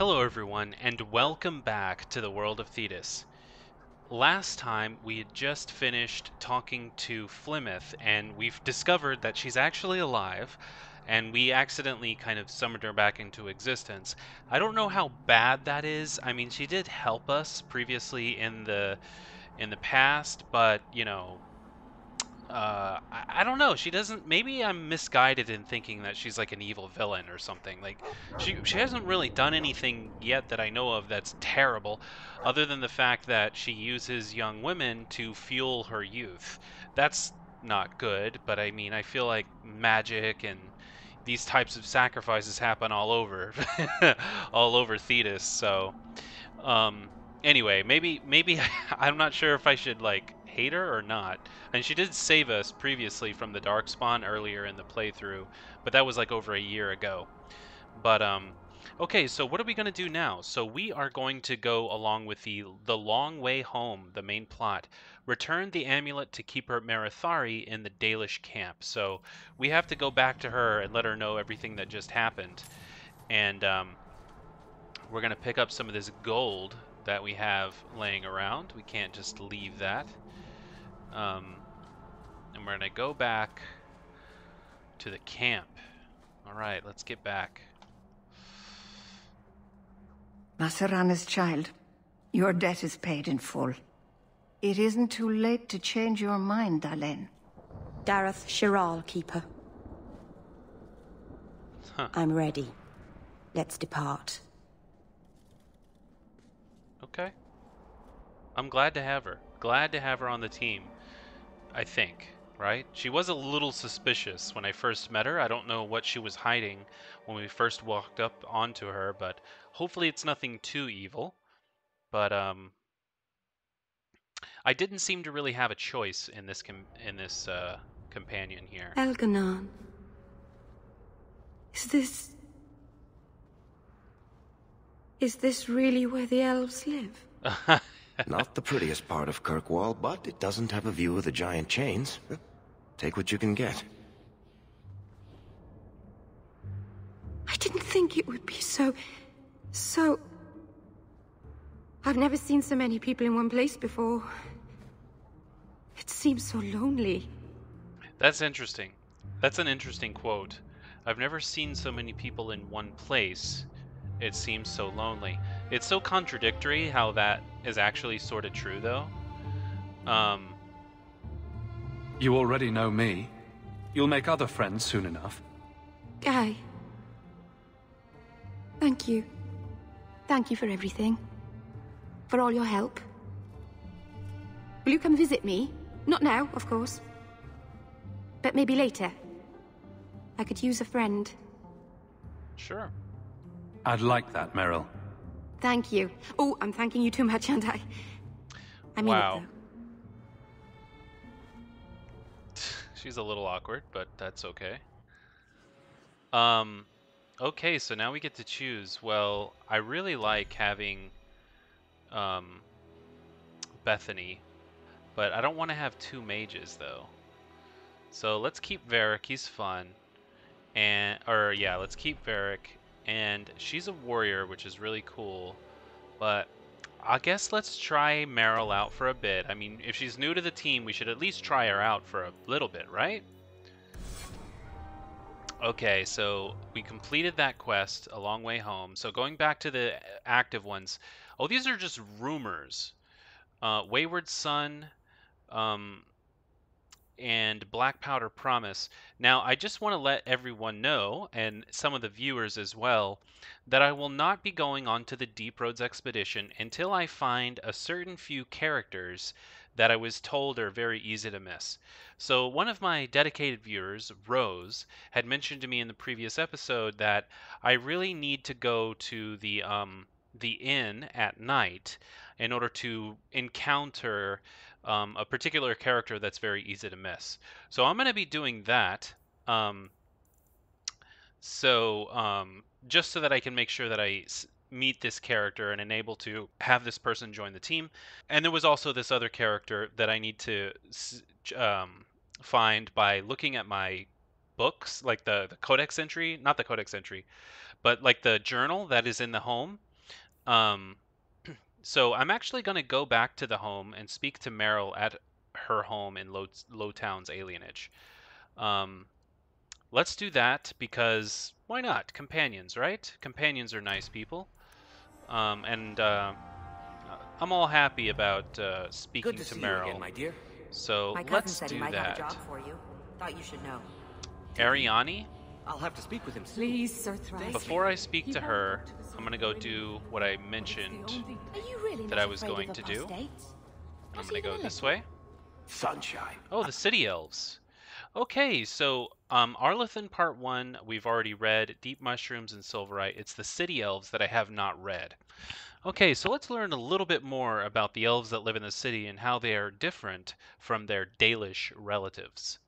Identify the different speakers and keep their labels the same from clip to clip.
Speaker 1: Hello, everyone, and welcome back to the world of Thedas. Last time, we had just finished talking to Flemeth, and we've discovered that she's actually alive, and we accidentally kind of summoned her back into existence. I don't know how bad that is. I mean, she did help us previously in the in the past, but you know, uh, I, I don't know. She doesn't. Maybe I'm misguided in thinking that she's like an evil villain or something. Like she she hasn't really done anything yet that I know of that's terrible, other than the fact that she uses young women to fuel her youth. That's not good. But I mean, I feel like magic and these types of sacrifices happen all over, all over Thedas. So, um, anyway, maybe maybe I'm not sure if I should like hate her or not. And she did save us previously from the Darkspawn earlier in the playthrough, but that was like over a year ago. But um okay, so what are we going to do now? So we are going to go along with the the long way home, the main plot. Return the amulet to Keeper Marethari in the Dalish camp. So we have to go back to her and let her know everything that just happened. And um, we're going to pick up some of this gold that we have laying around. We can't just leave that. Um, and we're going to go back to the camp. All right, let's get back.
Speaker 2: Ma serannas child, your debt is paid in full. It isn't too late to change your mind, Dalen.
Speaker 3: Dareth Shiral, Keeper.
Speaker 1: Huh.
Speaker 3: I'm ready. Let's depart.
Speaker 1: Okay. I'm glad to have her. Glad to have her on the team. I think, right? She was a little suspicious when I first met her. I don't know what she was hiding when we first walked up onto her, but hopefully it's nothing too evil. But um I didn't seem to really have a choice in this com- in this uh, companion here.
Speaker 3: Elganon. Is this... Is this really where the elves live?
Speaker 4: Not the prettiest part of Kirkwall, but it doesn't have a view of the giant chains. Take what you can get.
Speaker 3: I didn't think it would be so... so... I've never seen so many people in one place before. It seems so lonely.
Speaker 1: That's interesting. That's an interesting quote. I've never seen so many people in one place. It seems so lonely. It's so contradictory how that is actually sort of true, though. Um,
Speaker 5: You already know me. You'll make other friends soon enough.
Speaker 3: Guy. Thank you. Thank you for everything. For all your help. Will you come visit me? Not now, of course. But maybe later. I could use a friend.
Speaker 1: sure.
Speaker 5: I'd like that, Merrill.
Speaker 3: Thank you. Oh, I'm thanking you too much, aren't I? I mean
Speaker 1: Wow.
Speaker 3: it,
Speaker 1: She's a little awkward, but that's okay. Um, okay, so now we get to choose. Well, I really like having um, Bethany, but I don't want to have two mages though. So let's keep Varric. He's fun, and or yeah, let's keep Varric. And she's a warrior, which is really cool. But I guess let's try Merrill out for a bit. I mean, if she's new to the team, we should at least try her out for a little bit, right? Okay, so we completed that quest a long way home. So going back to the active ones. Oh, these are just rumors. Uh, Wayward Son um, and Black Powder Promise. Now, I just want to let everyone know, and some of the viewers as well, that I will not be going on to the Deep Roads expedition until I find a certain few characters that I was told are very easy to miss. So, one of my dedicated viewers, Rose, had mentioned to me in the previous episode that I really need to go to the um, the inn at night in order to encounter um, a particular character that's very easy to miss. So I'm going to be doing that. Um, so um, just so that I can make sure that I meet this character and enable to have this person join the team. And there was also this other character that I need to um, find by looking at my books, like the, the codex entry, not the codex entry, but like the journal that is in the home. Um, so I'm actually going to go back to the home and speak to Merrill at her home in Low, Lowtown's alienage. Um, let's do that because why not? Companions, right? Companions are nice people. Um, and uh, I'm all happy about uh, speaking
Speaker 6: Good to,
Speaker 1: to
Speaker 6: see
Speaker 1: Merrill.
Speaker 6: You again, my dear.
Speaker 1: So
Speaker 7: My
Speaker 1: let's
Speaker 7: said
Speaker 1: do
Speaker 7: he might
Speaker 1: that.
Speaker 7: have a job for you. Thought you should know.
Speaker 1: Arianni,
Speaker 6: I'll have to speak with him soon.
Speaker 8: Please, Sir Thrice.
Speaker 1: before I speak to her, I'm gonna go do what I mentioned.
Speaker 3: Are you really
Speaker 1: That I was going to do? I'm gonna go this way.
Speaker 4: Sunshine.
Speaker 1: Oh, the city elves. Okay, so um, Arlathan Part 1, we've already read. Deep Mushrooms and Silverite. It's the city elves that I have not read. Okay, so let's learn a little bit more about the elves that live in the city and how they are different from their Dalish relatives.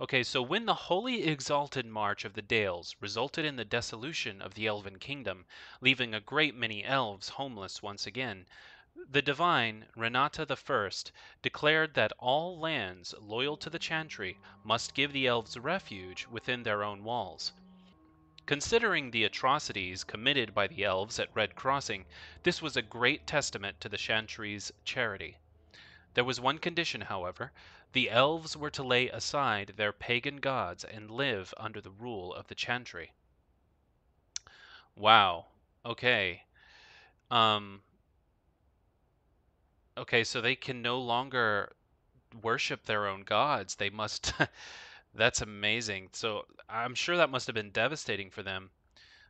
Speaker 1: Okay, so when the holy exalted march of the Dales resulted in the dissolution of the elven kingdom, leaving a great many elves homeless once again, the divine Renata I declared that all lands loyal to the Chantry must give the elves refuge within their own walls. Considering the atrocities committed by the elves at Red Crossing, this was a great testament to the Chantry's charity. There was one condition, however the elves were to lay aside their pagan gods and live under the rule of the Chantry. Wow. Okay. Um. Okay, so they can no longer worship their own gods. They must. That's amazing. So I'm sure that must have been devastating for them.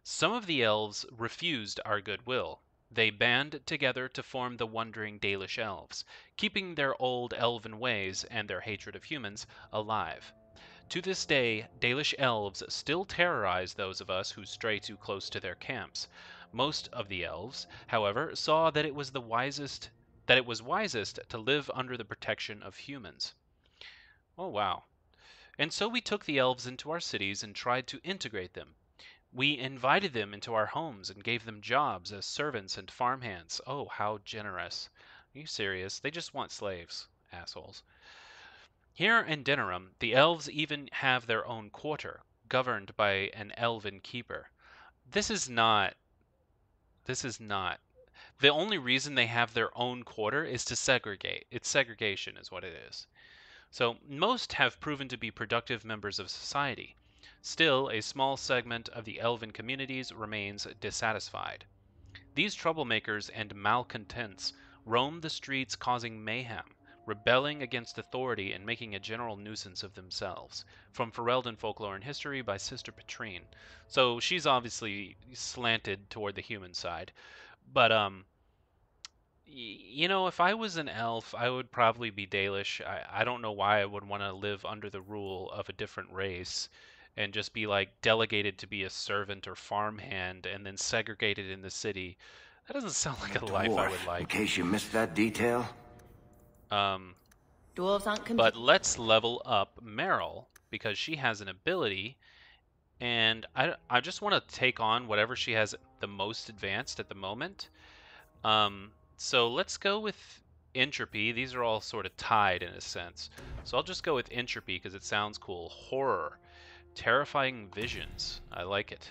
Speaker 1: Some of the elves refused our goodwill. They band together to form the Wandering Dalish Elves, keeping their old elven ways and their hatred of humans alive. To this day, Dalish elves still terrorize those of us who stray too close to their camps. Most of the elves, however, saw that it was the wisest that it was wisest to live under the protection of humans. Oh wow. And so we took the elves into our cities and tried to integrate them. We invited them into our homes and gave them jobs as servants and farmhands. Oh, how generous. Are you serious? They just want slaves, assholes. Here in Denerim, the elves even have their own quarter, governed by an elven keeper. This is not. This is not. The only reason they have their own quarter is to segregate. It's segregation, is what it is. So, most have proven to be productive members of society. Still, a small segment of the elven communities remains dissatisfied. These troublemakers and malcontents roam the streets causing mayhem, rebelling against authority and making a general nuisance of themselves. From Ferelden Folklore and History by Sister Petrine. So she's obviously slanted toward the human side. But, um, you know, if I was an elf, I would probably be Dalish. I, I don't know why I would want to live under the rule of a different race and just be like delegated to be a servant or farmhand and then segregated in the city. That doesn't sound like a life I
Speaker 4: Dwarf,
Speaker 1: would
Speaker 4: In case you missed that detail.
Speaker 1: Um,
Speaker 7: Dwarves aren't con-
Speaker 1: but let's level up Merrill because she has an ability, and I, I just want to take on whatever she has the most advanced at the moment. Um, so let's go with entropy. These are all sort of tied in a sense. So I'll just go with entropy because it sounds cool. Horror, terrifying visions. I like it.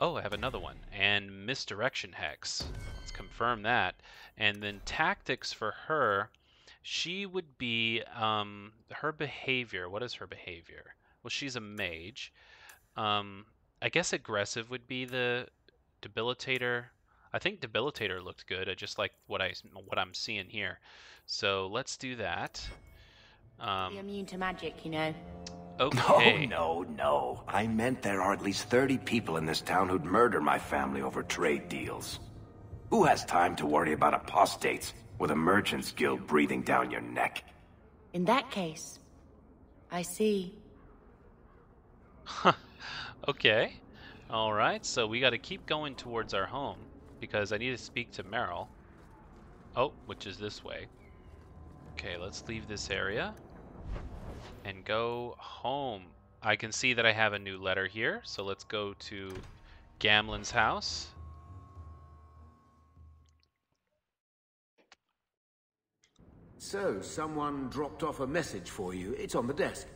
Speaker 1: Oh, I have another one. And misdirection hex. Let's confirm that. And then tactics for her, she would be um, her behavior. What is her behavior? Well, she's a mage. Um, I guess aggressive would be the debilitator. I think debilitator looked good. I just like what I what I'm seeing here. So let's do that. Um,
Speaker 7: immune to magic, you know.
Speaker 1: Okay.
Speaker 4: No, no, no. I meant there are at least 30 people in this town who'd murder my family over trade deals. Who has time to worry about apostates with a merchant's guild breathing down your neck?
Speaker 7: In that case, I see.
Speaker 1: Okay. All right. So we got to keep going towards our home because I need to speak to Merrill. Oh, which is this way. Okay, let's leave this area and go home. I can see that I have a new letter here, so let's go to Gamlen's house.
Speaker 6: So, someone dropped off a message for you. It's on the desk.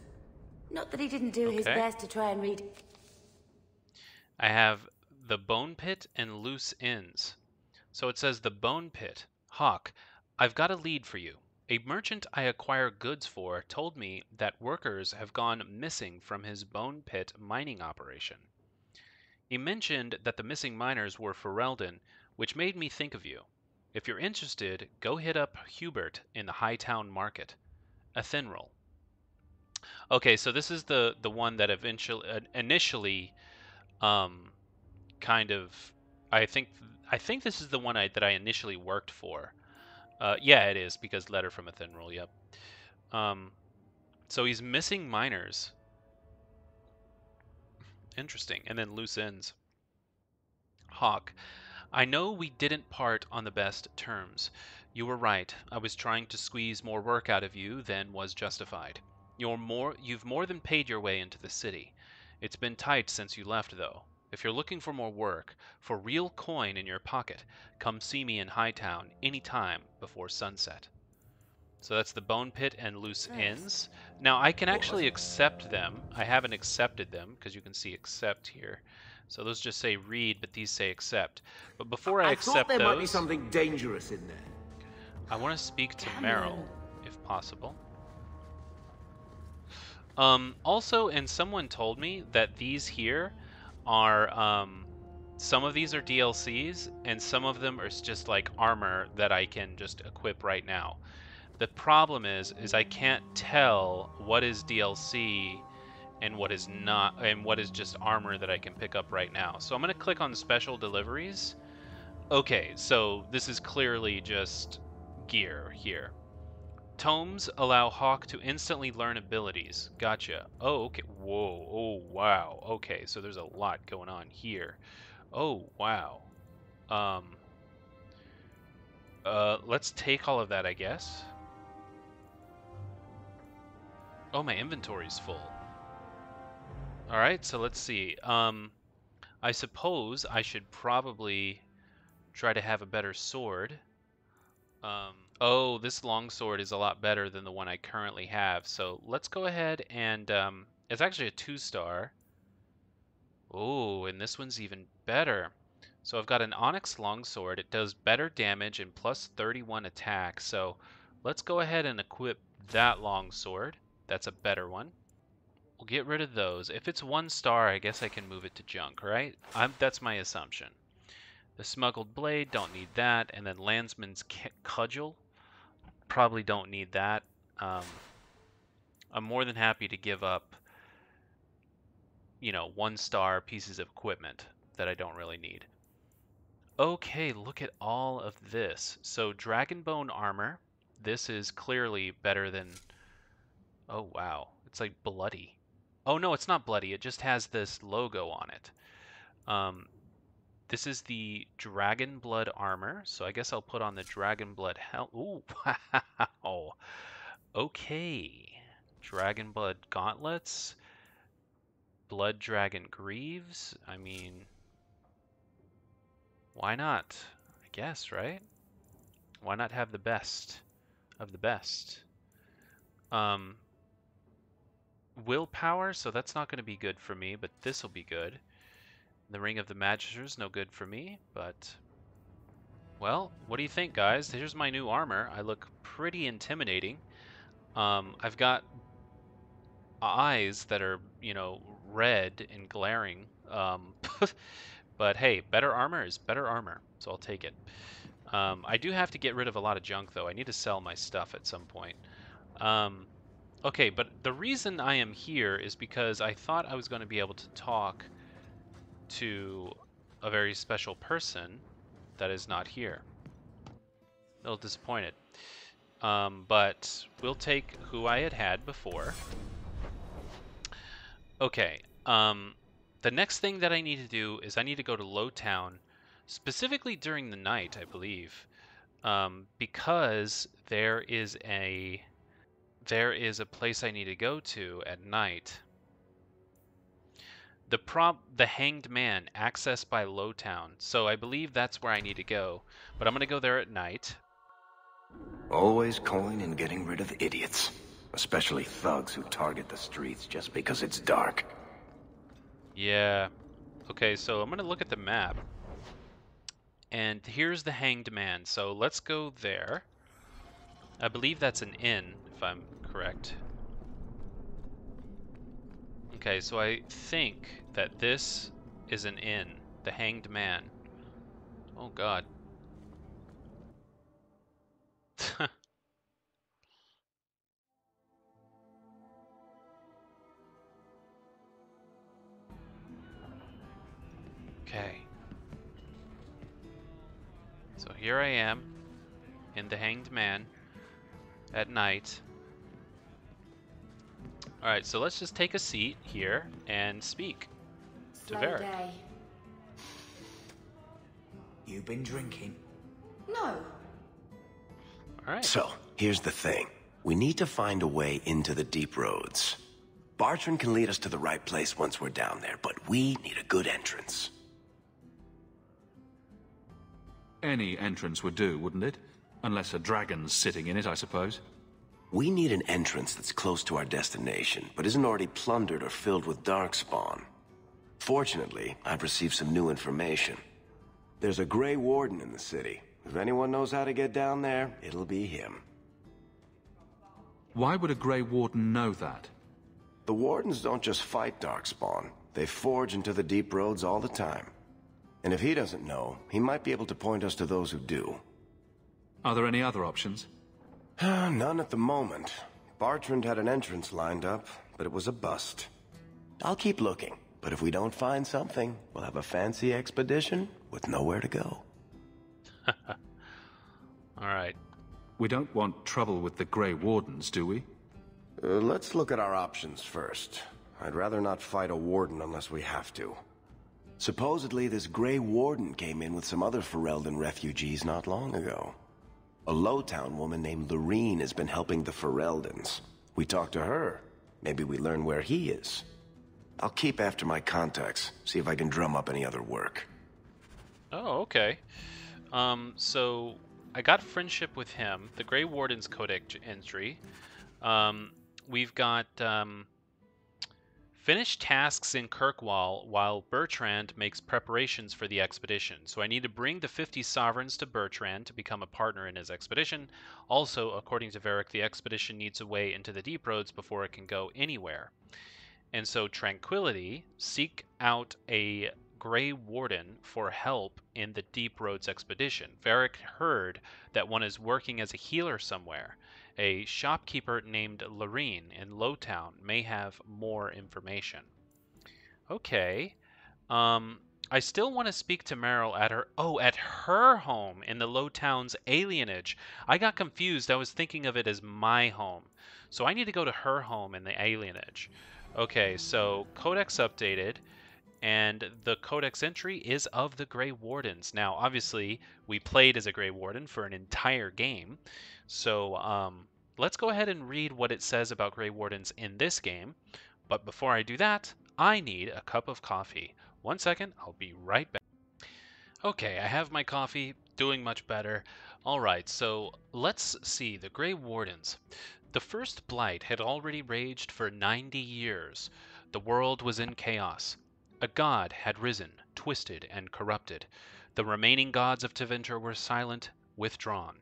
Speaker 7: Not that he didn't do his best to try and read.
Speaker 1: I have the Bone Pit and Loose Ends. So it says the Bone Pit. Hawke, I've got a lead for you. A merchant I acquire goods for told me that workers have gone missing from his Bone Pit mining operation. He mentioned that the missing miners were Ferelden, which made me think of you. If you're interested, go hit up Hubert in the Hightown Market. Athenril. Okay, so this is the the one that eventually uh, initially um kind of I think I think this is the one I, that I initially worked for. Uh, yeah, it is because letter from Athenril. Yep. Um, so he's missing miners. Interesting. And then loose ends. Hawke, I know we didn't part on the best terms. You were right. I was trying to squeeze more work out of you than was justified. You're more you've more than paid your way into the city. It's been tight since you left though. If you're looking for more work, for real coin in your pocket, come see me in Hightown any time before sunset. So that's the bone pit and loose ends. Now I can actually accept them. I haven't accepted them because you can see accept here. So those just say read, but these say accept. But before I,
Speaker 6: I
Speaker 1: accept
Speaker 6: thought there
Speaker 1: those,
Speaker 6: might be something dangerous in there.
Speaker 1: I want to speak to Merrill, if possible. Um, also, and someone told me that these here are um, some of these are DLCs, and some of them are just like armor that I can just equip right now. The problem is, is I can't tell what is DLC and what is not, and what is just armor that I can pick up right now. So I'm gonna click on special deliveries. Okay, so this is clearly just gear here. Tomes allow Hawke to instantly learn abilities. Gotcha. Oh, okay. Whoa. Oh, wow. Okay, so there's a lot going on here. Oh, wow. Um. Uh, let's take all of that, I guess. Oh, my inventory's full. All right, so let's see. Um, I suppose I should probably try to have a better sword. Um, oh, this longsword is a lot better than the one I currently have. So let's go ahead and um, it's actually a two star. Oh, and this one's even better. So I've got an Onyx longsword. It does better damage and plus 31 attack. So let's go ahead and equip that longsword. That's a better one. We'll get rid of those. If it's one star, I guess I can move it to junk, right? I'm, that's my assumption. The smuggled blade, don't need that. And then landsman's cudgel, probably don't need that. Um, I'm more than happy to give up, you know, one star pieces of equipment that I don't really need. Okay, look at all of this. So Dragonbone armor. This is clearly better than... Oh, wow. It's like bloody. Oh, no, it's not bloody. It just has this logo on it. Um, this is the Dragon Blood armor, so I guess I'll put on the Dragon Blood helmet. Ooh, wow. Okay. Dragon Blood gauntlets. Blood Dragon greaves. I mean, why not? I guess, right? Why not have the best of the best? Um, willpower, so that's not going to be good for me, but this will be good. The Ring of the Magisters, no good for me, but... Well, what do you think, guys? Here's my new armor. I look pretty intimidating. Um, I've got eyes that are, you know, red and glaring. Um, but hey, better armor is better armor, so I'll take it. Um, I do have to get rid of a lot of junk, though. I need to sell my stuff at some point. Um, okay, but the reason I am here is because I thought I was going to be able to talk to a very special person that is not here. A little disappointed. Um, but we'll take who I had had before. Okay. Um, the next thing that I need to do is I need to go to Lowtown, specifically during the night, I believe, um, because there is a there is a place I need to go to at night the prop the hanged man accessed by lowtown so i believe that's where i need to go but i'm going to go there at night
Speaker 4: always calling and getting rid of idiots especially thugs who target the streets just because it's dark
Speaker 1: yeah Okay, so I'm going to look at the map. And here's the Hanged Man. So let's go there. I believe that's an inn, if I'm correct. Okay, so I think that this is an inn. The Hanged Man. Oh god. okay. So here I am in the Hanged Man at night. Alright, so let's just take a seat here and speak to
Speaker 7: Slow
Speaker 1: Varric.
Speaker 7: day.
Speaker 8: You been drinking?
Speaker 7: No.
Speaker 1: Alright.
Speaker 4: So, here's the thing. We need to find a way into the deep roads. Bartrand can lead us to the right place once we're down there, but we need a good entrance.
Speaker 5: Any entrance would do, wouldn't it? Unless a dragon's sitting in it, I suppose.
Speaker 4: We need an entrance that's close to our destination, but isn't already plundered or filled with darkspawn. Fortunately, I've received some new information. There's a Grey Warden in the city. If anyone knows how to get down there, it'll be him.
Speaker 5: Why would a Grey Warden know that?
Speaker 4: The Wardens don't just fight Darkspawn. They forge into the deep roads all the time. And if he doesn't know, he might be able to point us to those who do.
Speaker 5: Are there any other options?
Speaker 4: None at the moment. Bartrand had an entrance lined up, but it was a bust. I'll keep looking, but if we don't find something, we'll have a fancy expedition with nowhere to go.
Speaker 1: Alright.
Speaker 5: We don't want trouble with the Grey Wardens, do we?
Speaker 4: Uh, let's look at our options first. I'd rather not fight a warden unless we have to. Supposedly, this Grey Warden came in with some other Ferelden refugees not long ago. A Lowtown woman named Lorene has been helping the Fereldens. We talk to her. Maybe we learn where he is. I'll keep after my contacts, see if I can drum up any other work.
Speaker 1: Oh, okay. Um, so I got friendship with him, the Grey Warden's Codex entry. Um, we've got um, finished tasks in Kirkwall while Bertrand makes preparations for the expedition. So I need to bring the 50 sovereigns to Bertrand to become a partner in his expedition. Also, according to Varric, the expedition needs a way into the deep roads before it can go anywhere. And so Tranquility seek out a Grey Warden for help in the Deep Roads expedition. Varric heard that one is working as a healer somewhere. A shopkeeper named Lorene in Lowtown may have more information. Okay. Um, I still want to speak to Merrill at her oh at her home in the Lowtown's alienage. I got confused. I was thinking of it as my home. So I need to go to her home in the alienage. Okay, so Codex updated, and the Codex entry is of the Grey Wardens. Now, obviously, we played as a Grey Warden for an entire game, so um, let's go ahead and read what it says about Grey Wardens in this game. But before I do that, I need a cup of coffee. One second, I'll be right back. Okay, I have my coffee, doing much better. Alright, so let's see the Grey Wardens. The first blight had already raged for 90 years. The world was in chaos. A god had risen, twisted and corrupted. The remaining gods of Tevinter were silent, withdrawn.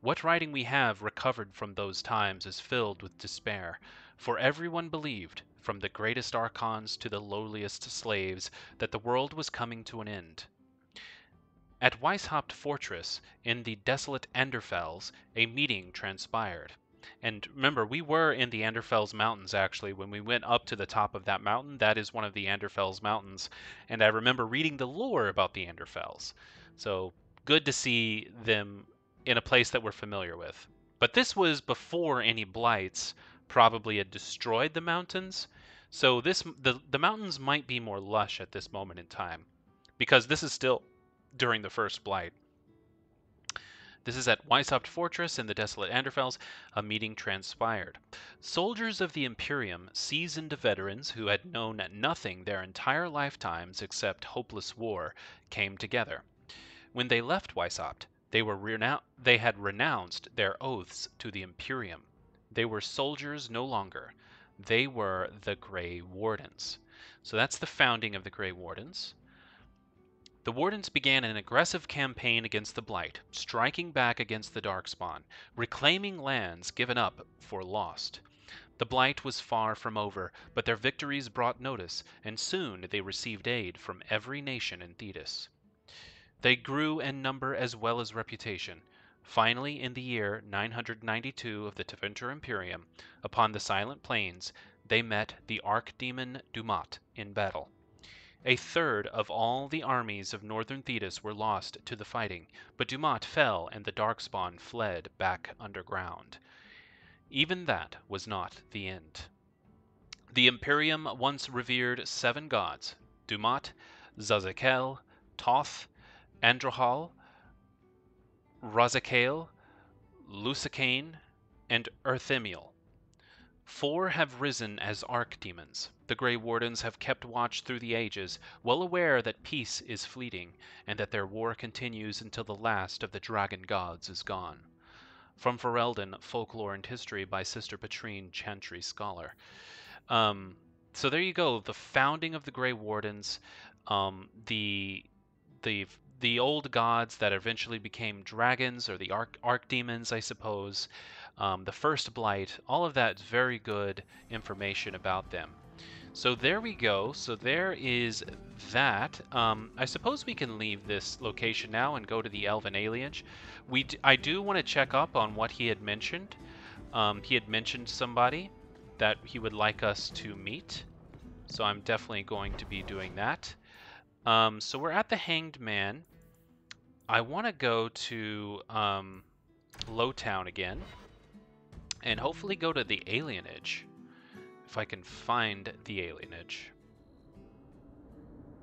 Speaker 1: What writing we have recovered from those times is filled with despair, for everyone believed, from the greatest archons to the lowliest slaves, that the world was coming to an end. At Weishaupt Fortress, in the desolate Anderfels, a meeting transpired. And remember, we were in the Anderfels Mountains actually when we went up to the top of that mountain. That is one of the Anderfels Mountains. And I remember reading the lore about the Anderfels. So good to see them in a place that we're familiar with. But this was before any blights probably had destroyed the mountains. So this the, the mountains might be more lush at this moment in time. Because this is still during the first blight. This is at Weishaupt Fortress in the desolate Anderfels. A meeting transpired. Soldiers of the Imperium, seasoned veterans who had known nothing their entire lifetimes except hopeless war, came together. When they left Weishaupt, they were renou- they had renounced their oaths to the Imperium. They were soldiers no longer. They were the Grey Wardens. So that's the founding of the Grey Wardens. The Wardens began an aggressive campaign against the Blight, striking back against the Darkspawn, reclaiming lands given up for lost. The Blight was far from over, but their victories brought notice, and soon they received aid from every nation in Thedas. They grew in number as well as reputation. Finally, in the year 992 of the Tevinter Imperium, upon the Silent Plains, they met the Archdemon Dumat in battle. A third of all the armies of northern Thedas were lost to the fighting, but Dumat fell and the Darkspawn fled back underground. Even that was not the end. The Imperium once revered seven gods Dumat, Zazikel, Toth, Andoral, Razikale, Lusacan, and Urthemiel. Four have risen as archdemons. The Grey Wardens have kept watch through the ages, well aware that peace is fleeting, and that their war continues until the last of the dragon gods is gone. From Ferelden, Folklore and History by Sister Petrine, Chantry Scholar. Um, so there you go, the founding of the Grey Wardens, um, the the the old gods that eventually became dragons or the arch archdemons, I suppose. Um, the first blight, all of that very good information about them. So there we go. So there is that. Um, I suppose we can leave this location now and go to the Elven Alienage. We d- I do want to check up on what he had mentioned. Um, he had mentioned somebody that he would like us to meet. So I'm definitely going to be doing that. Um, so we're at the Hanged Man. I want to go to um, Lowtown again and hopefully go to the alienage if I can find the alienage.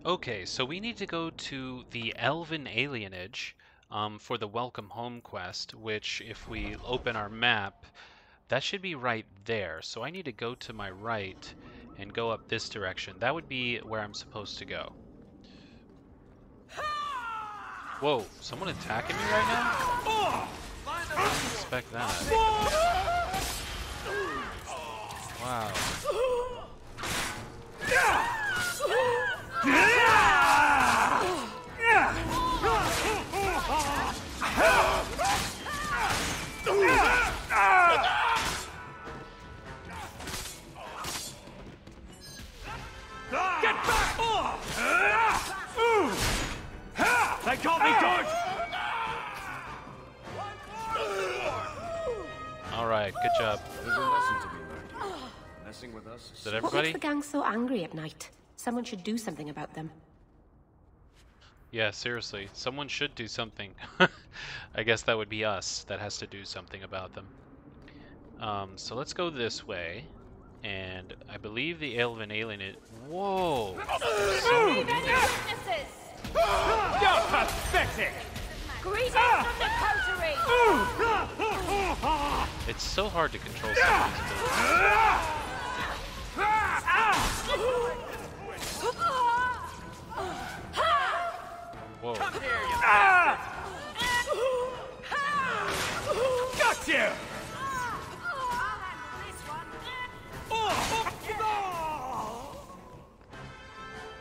Speaker 1: Okay, so we need to go to the Elven alienage um, for the Welcome Home quest, which if we open our map, that should be right there. So I need to go to my right and go up this direction. That would be where I'm supposed to go. Whoa, someone attacking me right now? I didn't expect that. Wow.
Speaker 9: Get back! Oh. They got me good!
Speaker 1: All right, good job.
Speaker 4: Messing with us
Speaker 1: Is that
Speaker 3: What makes the gang so angry at night? Someone should do something about them.
Speaker 1: Yeah, seriously. Someone should do something. I guess that would be us that has to do something about them. Um, so let's go this way. And I believe the Elven Alien is... Whoa! So.
Speaker 9: You're pathetic!
Speaker 10: Greetings ah! from the coterie! Ah!
Speaker 1: It's so hard to control Whoa.
Speaker 9: Got you!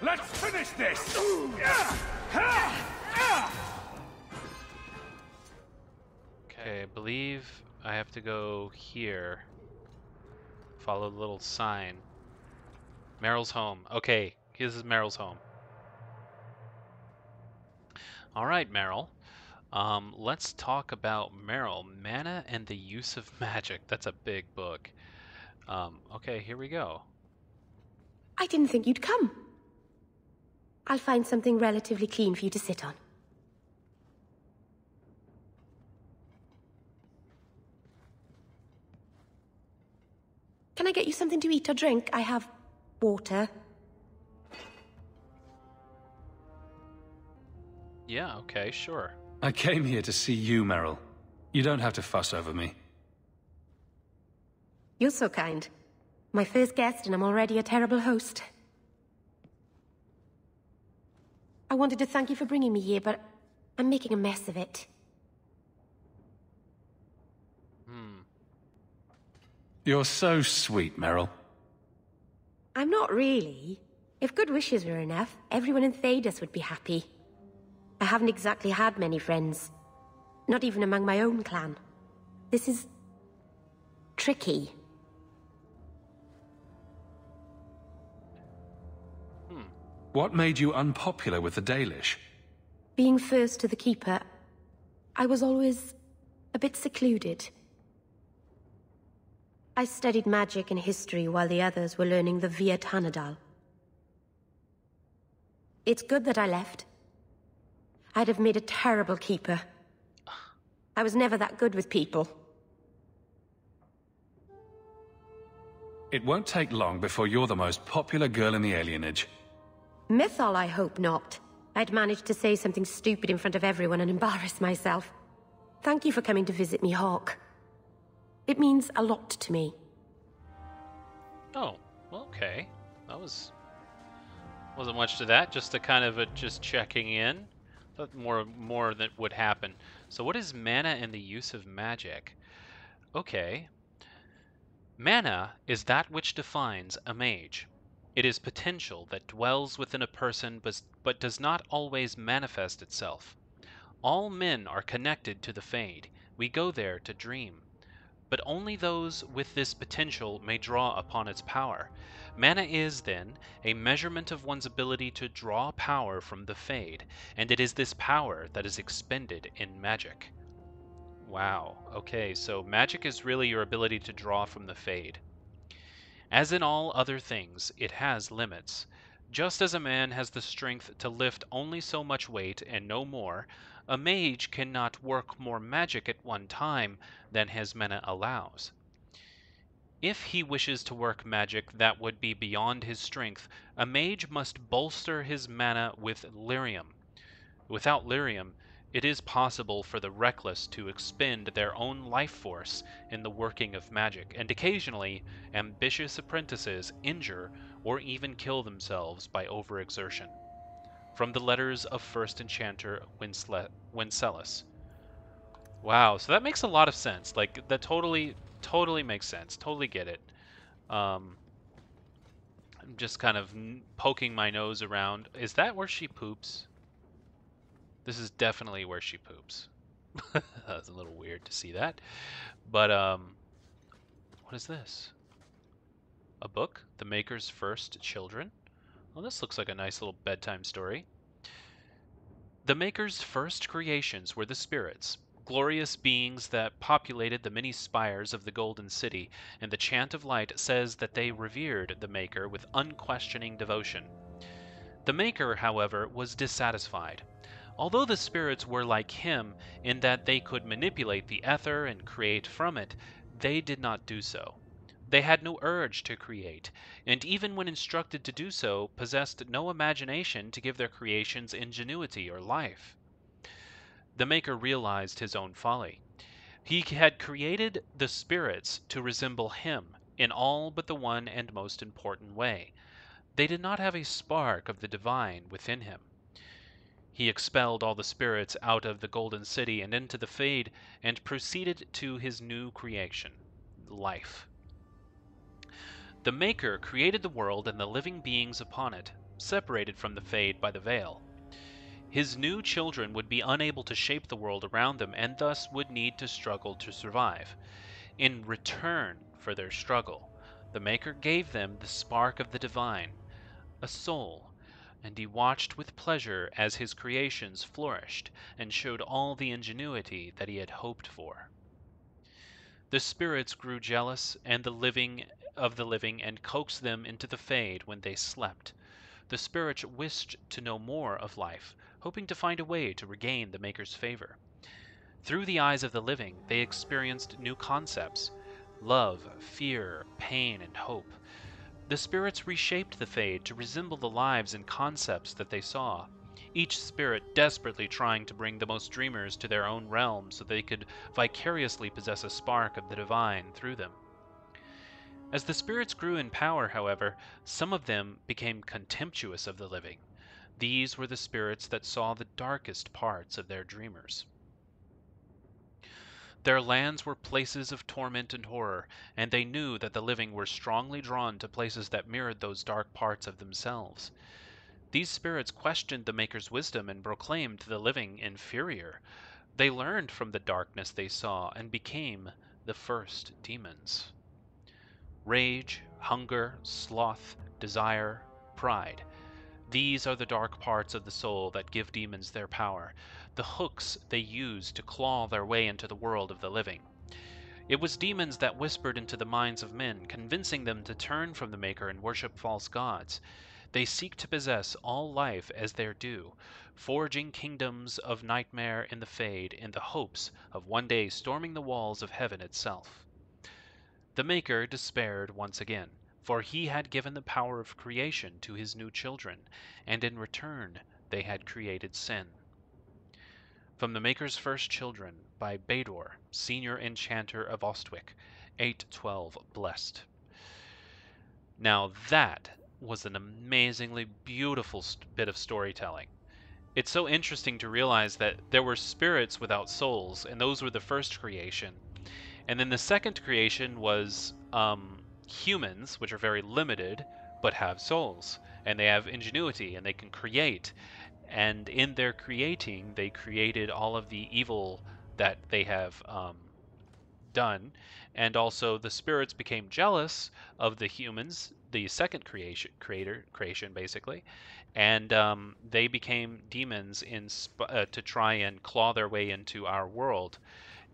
Speaker 9: Let's finish this!
Speaker 1: Okay, I believe I have to go here. Follow the little sign. Merrill's home. Okay, this is Merrill's home. All right, Merrill. Um, let's talk about Merrill. Mana and the use of magic. That's a big book. Um, okay, here we go.
Speaker 3: I didn't think you'd come. I'll find something relatively clean for you to sit on. Can I get you something to eat or drink? I have water.
Speaker 1: Yeah, okay, sure.
Speaker 5: I came here to see you, Merrill. You don't have to fuss over me.
Speaker 3: You're so kind. My first guest, and I'm already a terrible host. I wanted to thank you for bringing me here, but I'm making a mess of it.
Speaker 1: Hmm.
Speaker 5: You're so sweet, Merrill.
Speaker 7: I'm not really. If good wishes were enough, everyone in Thedas would be happy. I haven't exactly had many friends. Not even among my own clan. This is... tricky. Hmm.
Speaker 5: What made you unpopular with the Dalish?
Speaker 7: Being first to the Keeper, I was always a bit secluded. I studied magic and history while the others were learning the Vir Tanadahl. It's good that I left. I'd have made a terrible keeper. I was never that good with people.
Speaker 5: It won't take long before you're the most popular girl in the alienage.
Speaker 7: Mythal, I hope not. I'd managed to say something stupid in front of everyone and embarrass myself. Thank you for coming to visit me, Hawke. It means a lot to me.
Speaker 1: Oh, okay. That was wasn't much to that. Just a kind of a just checking in. Thought more more that would happen. So what is mana and the use of magic? Okay. Mana is that which defines a mage. It is potential that dwells within a person but, but does not always manifest itself. All men are connected to the Fade. We go there to dream. But only those with this potential may draw upon its power. Mana is, then, a measurement of one's ability to draw power from the Fade, and it is this power that is expended in magic. Wow, okay, so magic is really your ability to draw from the Fade. As in all other things, it has limits. Just as a man has the strength to lift only so much weight and no more, a mage cannot work more magic at one time than his mana allows. If he wishes to work magic that would be beyond his strength, a mage must bolster his mana with lyrium. Without lyrium, it is possible for the reckless to expend their own life force in the working of magic, and occasionally ambitious apprentices injure or even kill themselves by overexertion. From the letters of First Enchanter Wenceslas. Wow, so that makes a lot of sense. Like, that totally, totally makes sense. Totally get it. Um, I'm just kind of poking my nose around. Is that where she poops? This is definitely where she poops. That's a little weird to see that. But, um, what is this? A book? The Maker's First Children? Well, this looks like a nice little bedtime story. The Maker's first creations were the spirits, glorious beings that populated the many spires of the Golden City, and the Chant of Light says that they revered the Maker with unquestioning devotion. The Maker, however, was dissatisfied. Although the spirits were like him in that they could manipulate the ether and create from it, they did not do so. They had no urge to create, and even when instructed to do so, possessed no imagination to give their creations ingenuity or life. The Maker realized his own folly. He had created the spirits to resemble him in all but the one and most important way. They did not have a spark of the divine within him. He expelled all the spirits out of the Golden City and into the Fade, and proceeded to his new creation, life. The Maker created the world and the living beings upon it, separated from the Fade by the veil. His new children would be unable to shape the world around them and thus would need to struggle to survive. In return for their struggle, the Maker gave them the spark of the divine, a soul and he watched with pleasure as his creations flourished and showed all the ingenuity that he had hoped for. The spirits grew jealous and the living of the living and coaxed them into the fade when they slept. The spirits wished to know more of life, hoping to find a way to regain the Maker's favor. Through the eyes of the living, they experienced new concepts love, fear, pain, and hope. The spirits reshaped the Fade to resemble the lives and concepts that they saw, each spirit desperately trying to bring the most dreamers to their own realm so they could vicariously possess a spark of the divine through them. As the spirits grew in power, however, some of them became contemptuous of the living. These were the spirits that saw the darkest parts of their dreamers. Their lands were places of torment and horror, and they knew that the living were strongly drawn to places that mirrored those dark parts of themselves. These spirits questioned the Maker's wisdom and proclaimed the living inferior. They learned from the darkness they saw and became the first demons. Rage, hunger, sloth, desire, pride. These are the dark parts of the soul that give demons their power, the hooks they use to claw their way into the world of the living. It was demons that whispered into the minds of men, convincing them to turn from the Maker and worship false gods. They seek to possess all life as their due, forging kingdoms of nightmare in the Fade in the hopes of one day storming the walls of heaven itself. The Maker despaired once again, for he had given the power of creation to his new children, and in return they had created sin. From the Maker's First Children by Bador, Senior Enchanter of Ostwick, 812 Blessed. Now that was an amazingly beautiful bit of storytelling. It's so interesting to realize that there were spirits without souls, and those were the first creation. And then the second creation was um, humans, which are very limited, but have souls, and they have ingenuity, and they can create. And in their creating, they created all of the evil that they have um, done. And also, the spirits became jealous of the humans the second creation creator creation basically, and um, they became demons in sp- uh, to try and claw their way into our world,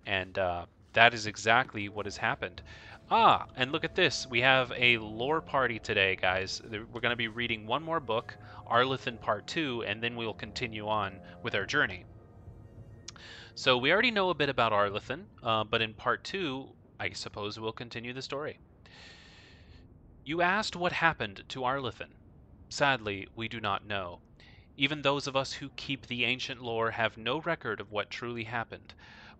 Speaker 1: and uh, that is exactly what has happened. Ah, and look at this. We have a lore party today, guys. We're going to be reading one more book, Arlathan Part 2, and then we'll continue on with our journey. So we already know a bit about Arlathan, uh, but in Part 2, I suppose we'll continue the story. You asked what happened to Arlathan. Sadly, we do not know. Even those of us who keep the ancient lore have no record of what truly happened.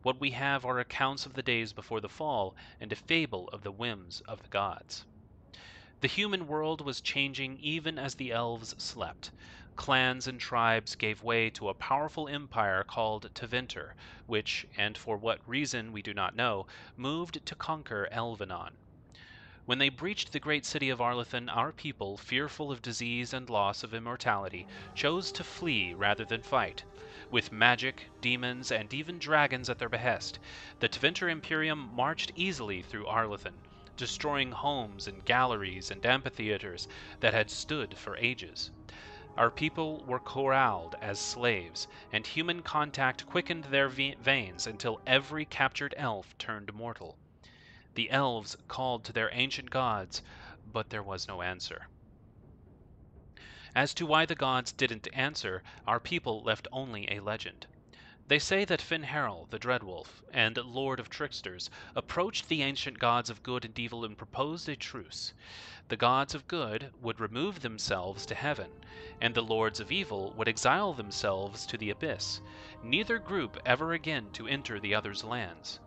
Speaker 1: What we have are accounts of the days before the fall and a fable of the whims of the gods. The human world was changing even as the elves slept. Clans and tribes gave way to a powerful empire called Tevinter, which, and for what reason we do not know, moved to conquer Elvenan. When they breached the great city of Arlathan, our people, fearful of disease and loss of immortality, chose to flee rather than fight. With magic, demons, and even dragons at their behest, the Tevinter Imperium marched easily through Arlathan, destroying homes and galleries and amphitheaters that had stood for ages. Our people were corralled as slaves, and human contact quickened their veins until every captured elf turned mortal. The elves called to their ancient gods, but there was no answer. As to why the gods didn't answer, our people left only a legend. They say that Fen'Harel, the Dreadwolf, and Lord of Tricksters, approached the ancient gods of good and evil and proposed a truce. The gods of good would remove themselves to heaven, and the lords of evil would exile themselves to the abyss, neither group ever again to enter the other's lands.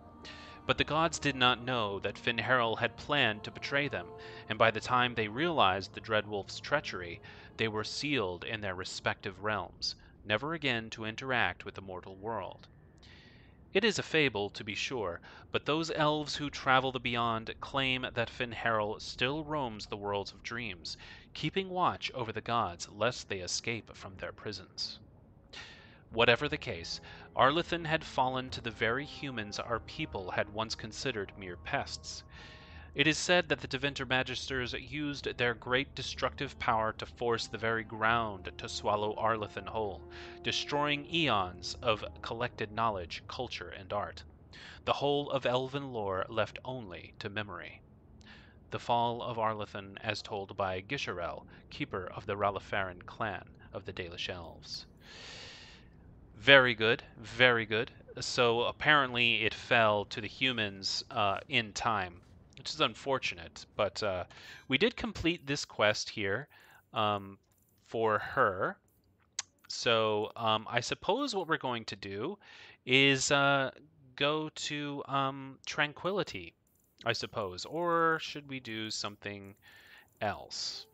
Speaker 1: But the gods did not know that Fen'Harel had planned to betray them, and by the time they realized the Dreadwolf's treachery, they were sealed in their respective realms, never again to interact with the mortal world. It is a fable, to be sure, but those elves who travel the beyond claim that Fen'Harel still roams the worlds of dreams, keeping watch over the gods lest they escape from their prisons. Whatever the case, Arlathan had fallen to the very humans our people had once considered mere pests. It is said that the Tevinter Magisters used their great destructive power to force the very ground to swallow Arlathan whole, destroying eons of collected knowledge, culture, and art. The whole of elven lore left only to memory. The Fall of Arlathan as told by Gisharel, keeper of the Ralaferin clan of the Dalish Elves. Very good, very good. So apparently it fell to the humans uh, in time, which is unfortunate. But uh, we did complete this quest here um, for her. So um, I suppose what we're going to do is uh, go to um, Tranquility, I suppose. Or should we do something else?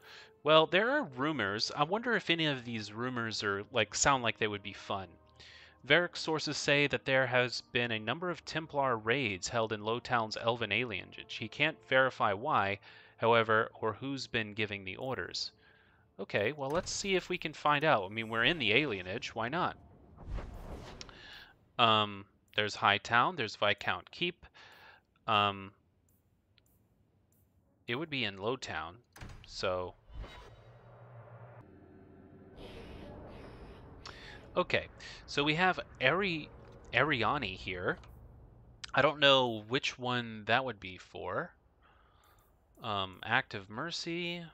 Speaker 1: Well, there are rumors. I wonder if any of these rumors are like sound like they would be fun. Varric sources say that there has been a number of Templar raids held in Lowtown's elven alienage. He can't verify why, however, or who's been giving the orders. Okay, well, let's see if we can find out. I mean, we're in the alienage. Why not? Um, there's Hightown. There's Viscount Keep. Um, it would be in Lowtown, so... Okay, so we have Ari Arianni here. I don't know which one that would be for. Um, Act of Mercy.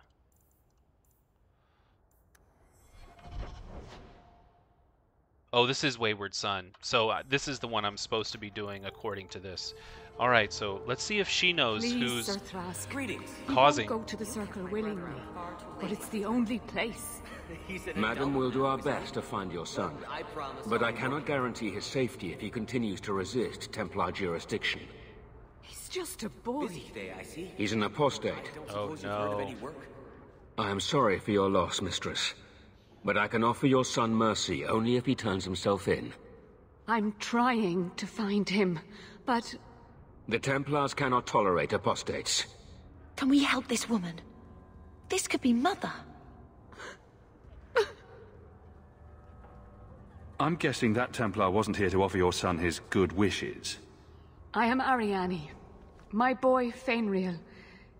Speaker 1: Oh, this is Wayward Son. So uh, this is the one I'm supposed to be doing according to this. All right, so let's see if she knows
Speaker 11: Please,
Speaker 1: who's
Speaker 11: Sir Thrask.
Speaker 12: Greetings.
Speaker 1: causing.
Speaker 11: Go to the circle willingly, but it's the only place.
Speaker 6: Madam, we'll do our best to find your son. But I cannot guarantee his safety if he continues to resist Templar jurisdiction.
Speaker 11: He's just a boy.
Speaker 12: I see.
Speaker 6: He's an apostate.
Speaker 1: Oh,
Speaker 12: suppose you've heard of oh, no.
Speaker 6: I am sorry for your loss, mistress. But I can offer your son mercy only if he turns himself in.
Speaker 11: I'm trying to find him, but
Speaker 6: The Templars cannot tolerate apostates.
Speaker 13: Can we help this woman? This could be Mother.
Speaker 5: I'm guessing that Templar wasn't here to offer your son his good wishes.
Speaker 11: I am Arianni. My boy, Feynriel.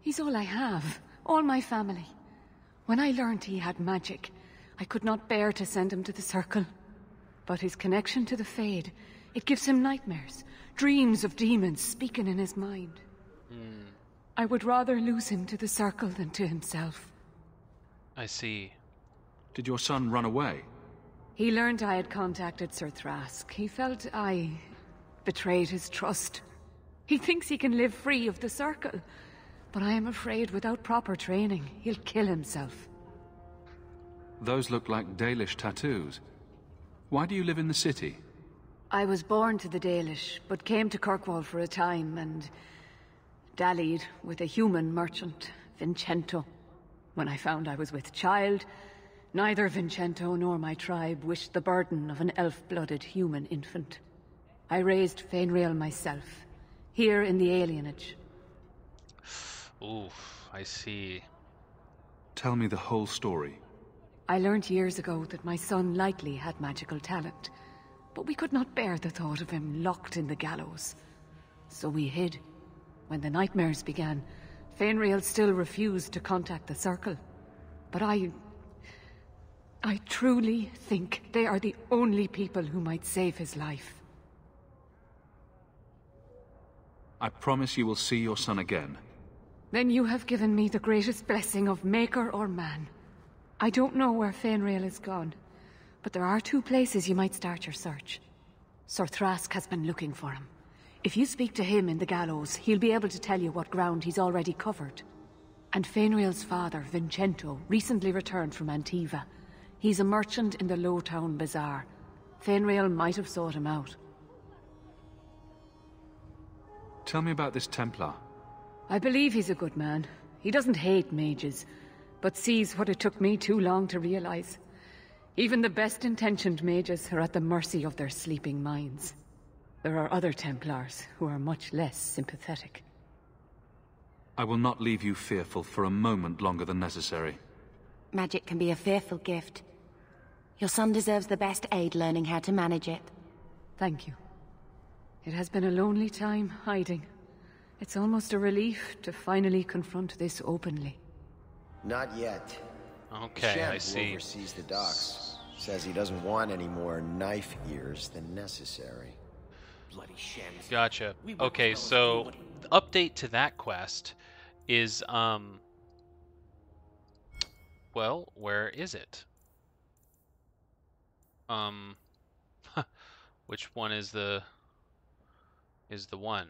Speaker 11: He's all I have. All my family. When I learned he had magic, I could not bear to send him to the Circle. But his connection to the Fade, it gives him nightmares. Dreams of demons speaking in his mind. I would rather lose him to the Circle than to himself.
Speaker 1: I see.
Speaker 5: Did your son run away?
Speaker 11: He learned I had contacted Sir Thrask. He felt I betrayed his trust. He thinks he can live free of the Circle. But I am afraid without proper training, he'll kill himself.
Speaker 5: Those look like Dalish tattoos. Why do you live in the city?
Speaker 11: I was born to the Dalish, but came to Kirkwall for a time and dallied with a human merchant, Vincento. When I found I was with child, neither Vincento nor my tribe wished the burden of an elf-blooded human infant. I raised Feynriel myself, here in the alienage.
Speaker 1: Oof, I see.
Speaker 5: Tell me the whole story.
Speaker 11: I learned years ago that my son likely had magical talent, but we could not bear the thought of him locked in the gallows. So we hid. When the nightmares began, Feynriel still refused to contact the Circle. But I... I truly think they are the only people who might save his life.
Speaker 5: I promise you will see your son again.
Speaker 11: Then you have given me the greatest blessing of Maker or Man. I don't know where Feynriel is gone, but there are two places you might start your search. Sir Thrask has been looking for him. If you speak to him in the gallows, he'll be able to tell you what ground he's already covered. And Feynriel's father, Vincento, recently returned from Antiva. He's a merchant in the Lowtown Bazaar. Feynriel might have sought him out.
Speaker 5: Tell me about this Templar.
Speaker 11: I believe he's a good man. He doesn't hate mages, but sees what it took me too long to realize. Even the best intentioned mages are at the mercy of their sleeping minds. There are other Templars who are much less sympathetic.
Speaker 5: I will not leave you fearful for a moment longer than necessary.
Speaker 13: Magic can be a fearful gift. Your son deserves the best aid learning how to manage it.
Speaker 11: Thank you. It has been a lonely time hiding. It's almost a relief to finally confront this openly.
Speaker 4: Not yet.
Speaker 1: Okay,
Speaker 4: Shem,
Speaker 1: I
Speaker 4: who
Speaker 1: see.
Speaker 4: oversees the docks, says he doesn't want any more knife ears than necessary.
Speaker 12: Bloody Shems.
Speaker 1: Gotcha. Okay, so the update to that quest is um well, where is it? Um which one is the is the one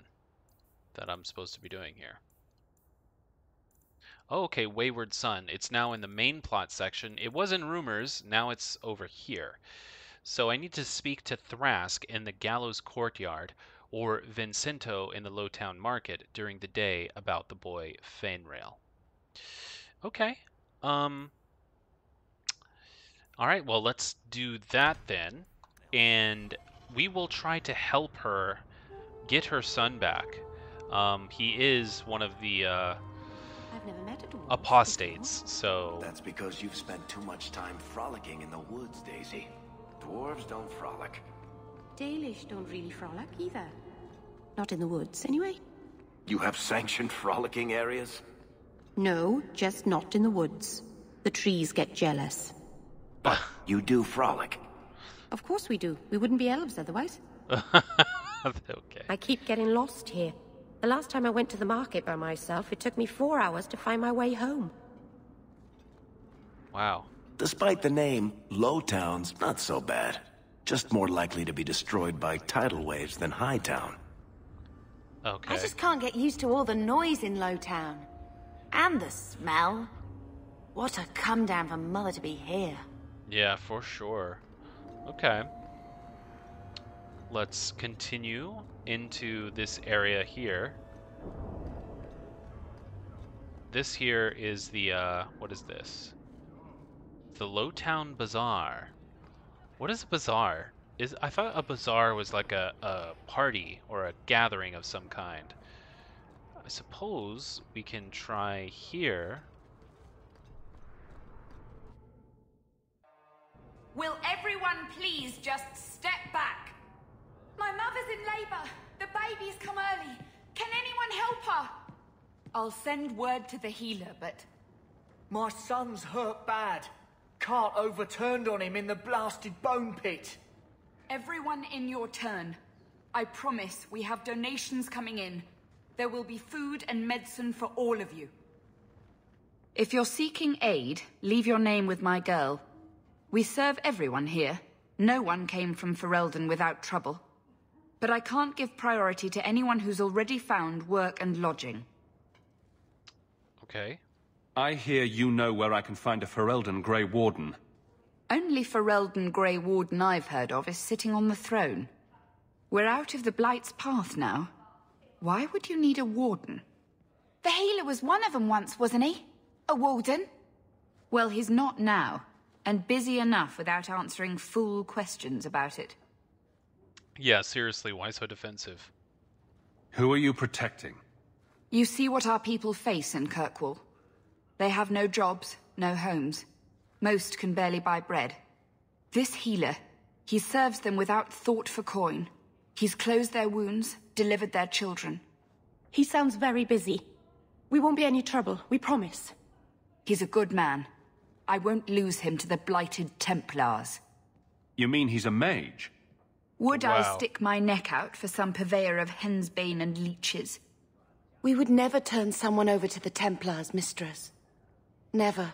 Speaker 1: that I'm supposed to be doing here? Oh, okay, Wayward Son. It's now in the main plot section. It was in Rumors, now it's over here. So I need to speak to Thrask in the Gallows Courtyard or Vincento in the Lowtown Market during the day about the boy Feynriel. Okay. Um All right, well, let's do that then. And we will try to help her get her son back. Um, he is one of the uh,
Speaker 13: I've never met a dwarf.
Speaker 1: apostates, so
Speaker 4: That's because you've spent too much time frolicking in the woods, Daisy. Dwarves don't frolic.
Speaker 13: Dalish don't really frolic either. Not in the woods, anyway.
Speaker 4: You have sanctioned frolicking areas?
Speaker 13: No, just not in the woods. The trees get jealous.
Speaker 4: But you do frolic.
Speaker 13: Of course we do. We wouldn't be elves otherwise.
Speaker 1: okay.
Speaker 7: I keep getting lost here. The last time I went to the market by myself, it took me four hours to find my way home.
Speaker 1: Wow.
Speaker 4: Despite the name, Lowtown's not so bad. Just more likely to be destroyed by tidal waves than Hightown.
Speaker 1: Okay.
Speaker 14: I just can't get used to all the noise in Lowtown. And the smell. What a come down for Mother to be here.
Speaker 1: Yeah, for sure. Okay. Let's continue into this area here. This here is the, uh, what is this? The Lowtown Bazaar. What is a bazaar? Is I thought a bazaar was like a, a party or a gathering of some kind. I suppose we can try here.
Speaker 10: Will everyone please just step back? My mother's in labor. The baby's come early. Can anyone help her? I'll send word to the healer, but
Speaker 8: My son's hurt bad. Cart overturned on him in the blasted bone pit.
Speaker 10: everyone in your turn. I promise we have donations coming in. There will be food and medicine for all of you. If you're seeking aid, leave your name with my girl. We serve everyone here. No one came from Ferelden without trouble. But I can't give priority to anyone who's already found work and lodging.
Speaker 1: Okay.
Speaker 5: I hear you know where I can find a Ferelden Grey Warden.
Speaker 10: Only Ferelden Grey Warden I've heard of is sitting on the throne. We're out of the Blight's path now. Why would you need a warden?
Speaker 14: The healer was one of them once, wasn't he? A warden?
Speaker 10: Well, he's not now, and busy enough without answering fool questions about it.
Speaker 1: Yeah, seriously, why so defensive?
Speaker 5: Who are you protecting?
Speaker 10: You see what our people face in Kirkwall. They have no jobs, no homes. Most can barely buy bread. This healer, he serves them without thought for coin. He's closed their wounds, delivered their children.
Speaker 7: He sounds very busy. We won't be any trouble, we promise.
Speaker 10: He's a good man. I won't lose him to the blighted Templars.
Speaker 5: You mean he's a mage?
Speaker 10: Would I stick my neck out for some purveyor of henbane and leeches?
Speaker 13: We would never turn someone over to the Templars, mistress. Never.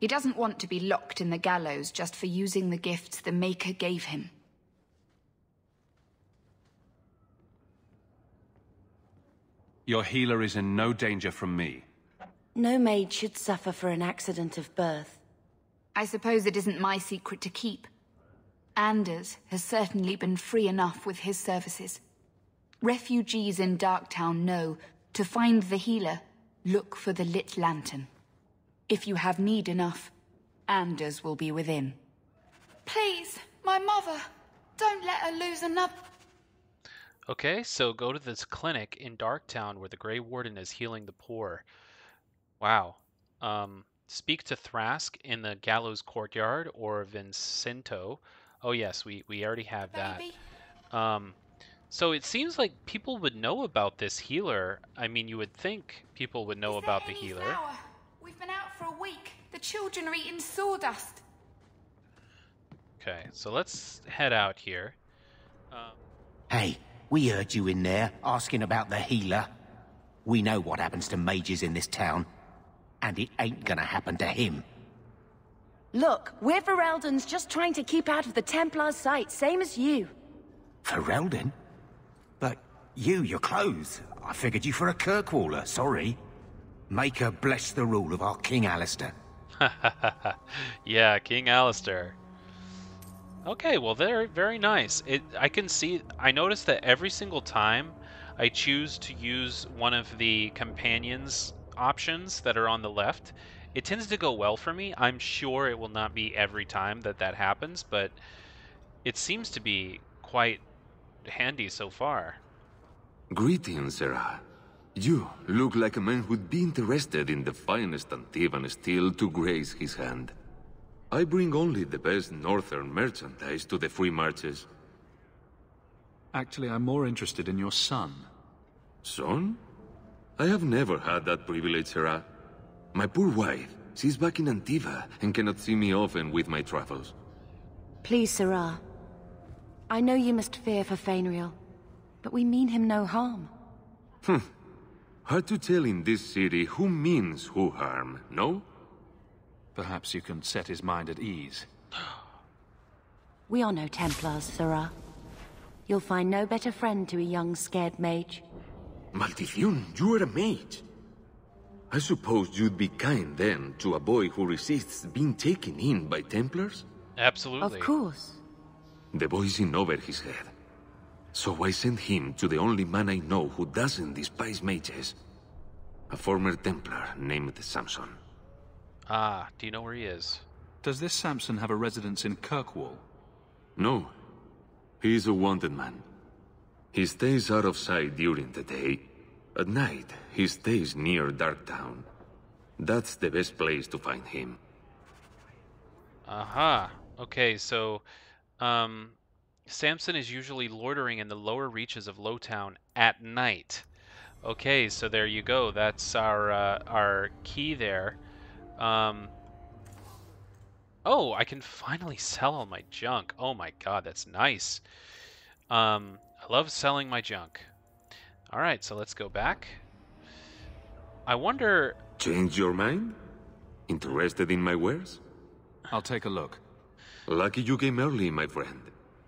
Speaker 10: He doesn't want to be locked in the gallows just for using the gifts the Maker gave him.
Speaker 5: Your healer is in no danger from me.
Speaker 13: No maid should suffer for an accident of birth.
Speaker 10: I suppose it isn't my secret to keep. Anders has certainly been free enough with his services. Refugees in Darktown know to find the healer, look for the lit lantern. If you have need enough, Anders will be within.
Speaker 14: Please, my mother. Don't let her lose another.
Speaker 1: Okay, so go to this clinic in Darktown where the Grey Warden is healing the poor. Wow. Um, speak to Thrask in the Gallows Courtyard or Vincento. Oh yes, we, we already have that. Um, so it seems like people would know about this healer. I mean, you would think people would know about the healer.
Speaker 14: Flour. We've been out for a week. The children are eating sawdust.
Speaker 1: Okay, so let's head out here. Uh,
Speaker 12: Hey, we heard you in there asking about the healer. We know what happens to mages in this town, and it ain't gonna happen to him.
Speaker 14: Look, we're Ferelden's just trying to keep out of the Templar's sight, same as you.
Speaker 12: Ferelden? But you, your clothes. I figured you for a Kirkwaller, sorry. Maker bless the rule of our King Alistair.
Speaker 1: yeah, King Alistair. Okay, well, they're very nice. It, I can see. I noticed that every single time I choose to use one of the companions options that are on the left, it tends to go well for me. I'm sure it will not be every time that that happens, but it seems to be quite handy so far.
Speaker 15: Greetings, Serah. You look like a man who'd be interested in the finest Antivan steel to grace his hand. I bring only the best northern merchandise to the free marches.
Speaker 5: Actually, I'm more interested in your son.
Speaker 15: Son? I have never had that privilege, Serah. My poor wife, she's back in Antiva and cannot see me often with my travels.
Speaker 13: Please, Serah. I know you must fear for Feynriel, but we mean him no harm.
Speaker 15: Hmm. Hard to tell in this city who means who harm, no?
Speaker 5: Perhaps you can set his mind at ease.
Speaker 13: We are no Templars, Serah. You'll find no better friend to a young, scared mage.
Speaker 15: Maldición, you are a mage. I suppose you'd be kind then to a boy who resists being taken in by Templars?
Speaker 1: Absolutely.
Speaker 13: Of course.
Speaker 15: The boy's in over his head. So I sent him to the only man I know who doesn't despise mages. A former Templar named Samson.
Speaker 1: Ah, do you know where he is?
Speaker 5: Does this Samson have a residence in Kirkwall?
Speaker 15: No. He's a wanted man. He stays out of sight during the day. At night, he stays near Darktown. That's the best place to find him.
Speaker 1: Aha. Okay, so um Samson is usually loitering in the lower reaches of Lowtown at night. Okay, so there you go. That's our uh, our key there. Um, oh, I can finally sell all my junk. Oh my god, that's nice. Um, I love selling my junk. All right, so let's go back. I wonder.
Speaker 15: Change your mind? Interested in my wares?
Speaker 5: I'll take a look.
Speaker 15: Lucky you came early, my friend.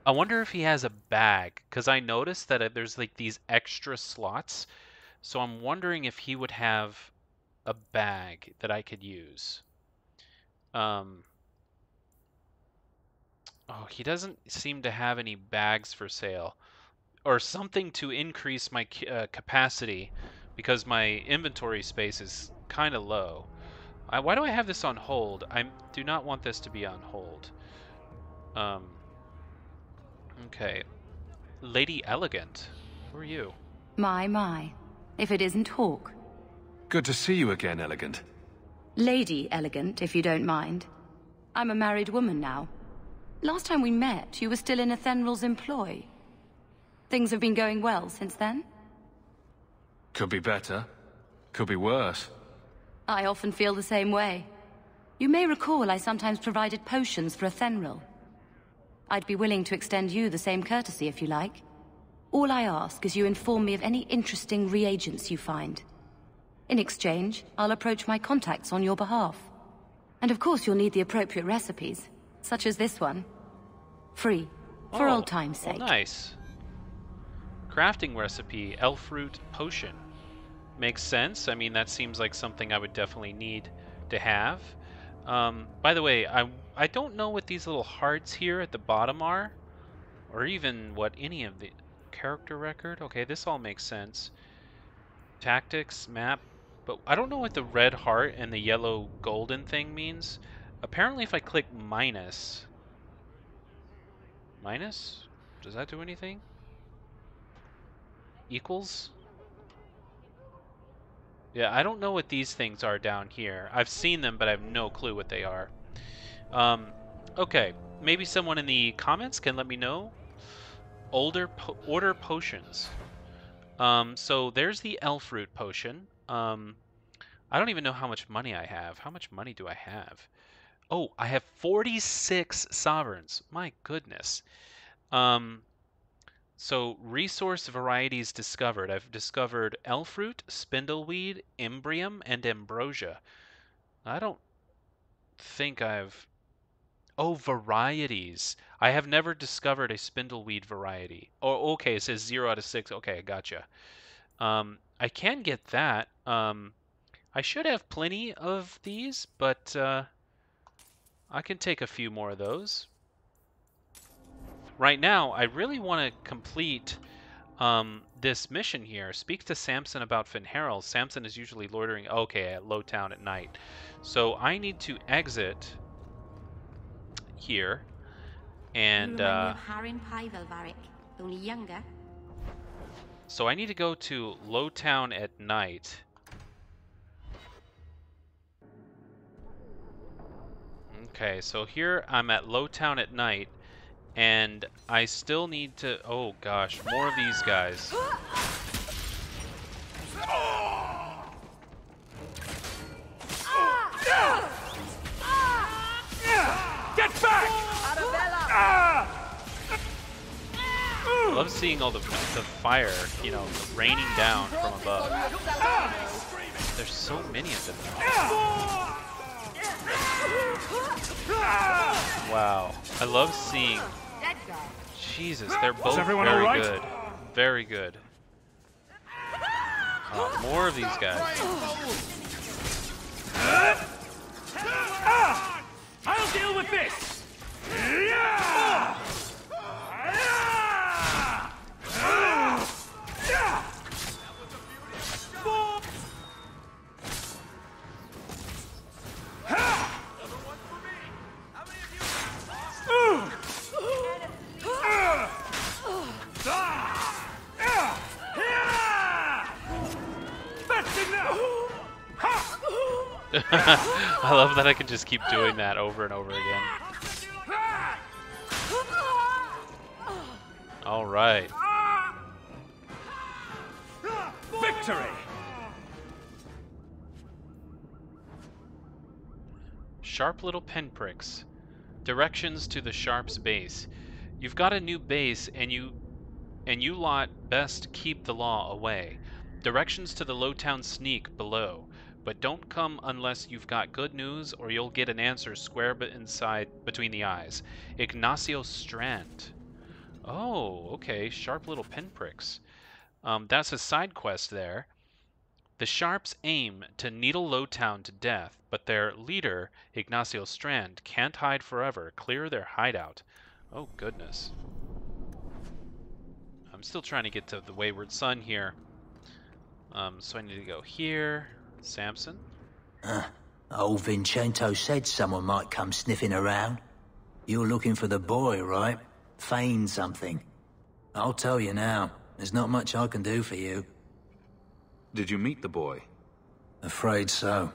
Speaker 1: I wonder if he has a bag, because I noticed that uh, there's like these extra slots. So I'm wondering if he would have a bag that I could use. Um, oh, he doesn't seem to have any bags for sale. Or something to increase my uh, capacity, because my inventory space is kind of low. I, why do I have this on hold? I do not want this to be on hold. Um, okay. Lady Elegant, who are you?
Speaker 13: My, my. If it isn't Hawke.
Speaker 5: Good to see you again, Elegant.
Speaker 13: Lady Elegant, if you don't mind. I'm a married woman now. Last time we met, you were still in Athenril's employ. Things have been going well since then?
Speaker 5: Could be better. Could be worse.
Speaker 13: I often feel the same way. You may recall I sometimes provided potions for Athenril. I'd be willing to extend you the same courtesy if you like. All I ask is you inform me of any interesting reagents you find. In exchange, I'll approach my contacts on your behalf. And of course you'll need the appropriate recipes, such as this one. Free, for
Speaker 1: Oh,
Speaker 13: old time's
Speaker 1: well,
Speaker 13: sake.
Speaker 1: nice. Crafting recipe, elf root potion. Makes sense. I mean, that seems like something I would definitely need to have. Um, by the way, I, I don't know what these little hearts here at the bottom are, or even what any of the character record. Okay, this all makes sense. Tactics, map, but I don't know what the red heart and the yellow golden thing means. Apparently, if I click minus, minus, does that do anything? Equals? Yeah, I don't know what these things are down here. I've seen them, but I have no clue what they are. Um, okay, maybe someone in the comments can let me know. Older po order potions. Um, so there's the elf root potion. Um, I don't even know how much money I have. How much money do I have? Oh, I have 46 sovereigns. My goodness. Um, so resource varieties discovered. I've discovered elfroot, spindleweed, embrium, and ambrosia. I don't think I've... Oh, varieties. I have never discovered a spindleweed variety. Oh, okay, it says 0 out of 6. Okay, I gotcha. Um, I can get that. Um, I should have plenty of these, but uh, I can take a few more of those right now, I really want to complete um, this mission here. Speak to Samson about Feynriel. Samson is usually loitering, okay, at Lowtown at night. So I need to exit here and uh,
Speaker 7: only younger.
Speaker 1: So I need to go to Lowtown at night. Okay, so here I'm at Lowtown at night, and I still need to... Oh gosh, more of these guys.
Speaker 9: Get back!
Speaker 1: I love seeing all the, the fire, you know, raining down from above. There's so many of them. Wow. I love seeing... Jesus, they're both
Speaker 9: everyone
Speaker 1: very
Speaker 9: right?
Speaker 1: good. Very good. Oh, more of these guys.
Speaker 9: I'll deal with this! That's
Speaker 1: I love that I can just keep doing that over and over again. All right.
Speaker 9: Victory!
Speaker 1: Sharp little pinpricks. Directions to the Sharp's base. You've got a new base and you and you lot best keep the law away. Directions to the Lowtown sneak below. But don't come unless you've got good news or you'll get an answer square but inside between the eyes. Ignacio Strand. Oh, okay. Sharp little pinpricks. Um, that's a side quest there. The Sharps aim to needle Lowtown to death, but their leader, Ignacio Strand, can't hide forever. Clear their hideout. Oh, goodness. I'm still trying to get to the Wayward Son here. Um, so I need to go here. Samson.
Speaker 16: Uh, old Vincento said someone might come sniffing around. You're looking for the boy, right? Feign something. I'll tell you now, there's not much I can do for you.
Speaker 5: Did you meet the boy?
Speaker 16: Afraid so.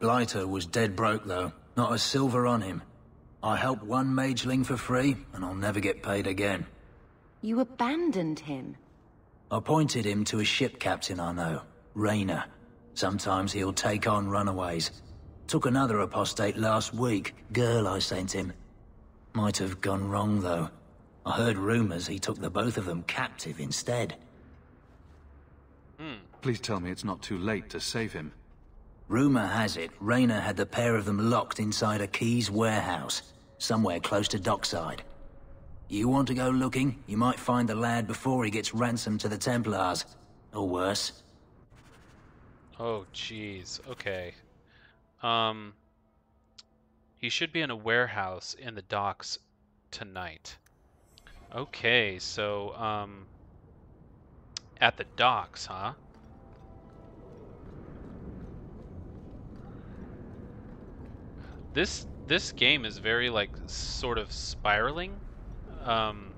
Speaker 16: Blighter was dead broke, though. Not a silver on him. I helped one mageling for free, and I'll never get paid again.
Speaker 14: You abandoned him.
Speaker 16: I pointed him to a ship captain I know, Rayner. Sometimes he'll take on runaways. Took another apostate last week, girl I sent him. Might have gone wrong, though. I heard rumors he took the both of them captive instead. Hmm.
Speaker 5: Please tell me it's not too late to save him.
Speaker 16: Rumor has it, Rayner had the pair of them locked inside a Keys warehouse, somewhere close to dockside. You want to go looking, you might find the lad before he gets ransomed to the Templars. Or worse.
Speaker 1: Oh, jeez. Okay. Um, he should be in a warehouse in the docks tonight. Okay, so, um, at the docks, huh? This this game is very like sort of spiraling. Um,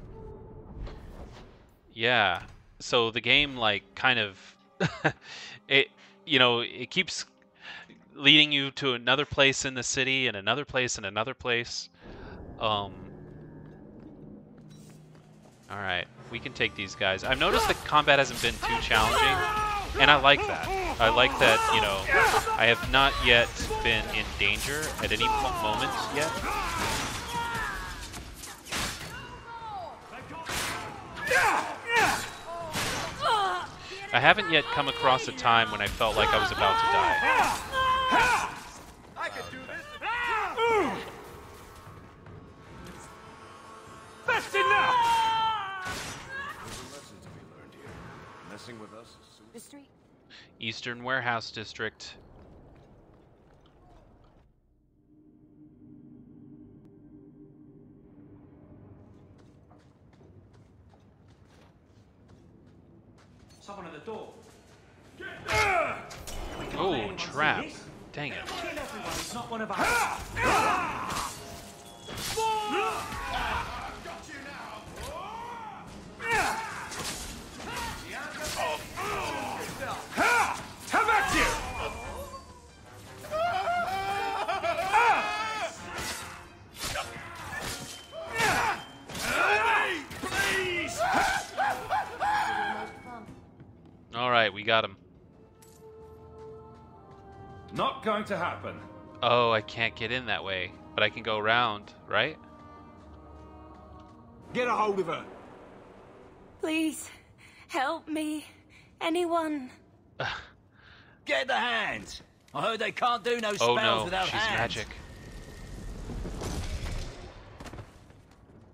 Speaker 1: yeah. So the game like kind of it you know it keeps leading you to another place in the city and another place and another place. Um. All right, we can take these guys. I've noticed the combat hasn't been too challenging, and I like that. I like that, you know, I have not yet been in danger at any moment yet. I haven't yet come across a time when I felt like I was about to die.
Speaker 9: I can do this! That's enough!
Speaker 4: Messing with us is
Speaker 14: The.
Speaker 1: Eastern Warehouse District.
Speaker 8: Someone at the door.
Speaker 1: Oh, trap. Dang it.
Speaker 8: Kill everyone not one of us. Ah! Ah!
Speaker 1: Got him.
Speaker 9: Not going to happen.
Speaker 1: Oh, I can't get in that way, but I can go around, right?
Speaker 12: Get a hold of her.
Speaker 7: Please, help me. Anyone.
Speaker 16: Get the hands. I heard they can't do no spells
Speaker 1: Oh
Speaker 16: spells
Speaker 1: no,
Speaker 16: without
Speaker 1: she's
Speaker 16: hands.
Speaker 1: magic.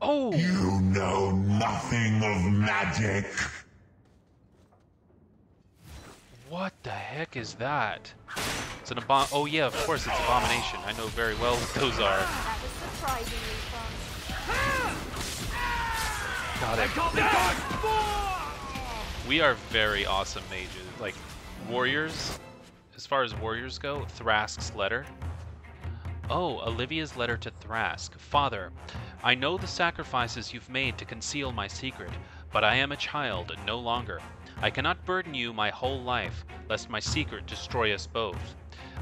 Speaker 1: Oh!
Speaker 17: You know nothing of magic.
Speaker 1: What the heck is that? It's an abom- Oh yeah, of course it's abomination. I know very well what those are.
Speaker 14: That was surprisingly fun.
Speaker 1: Got it. We are very awesome mages. Like, warriors, as far as warriors go, Thrask's letter. Oh, Olivia's letter to Thrask. Father, I know the sacrifices you've made to conceal my secret, but I am a child no longer. I cannot burden you my whole life, lest my secret destroy us both.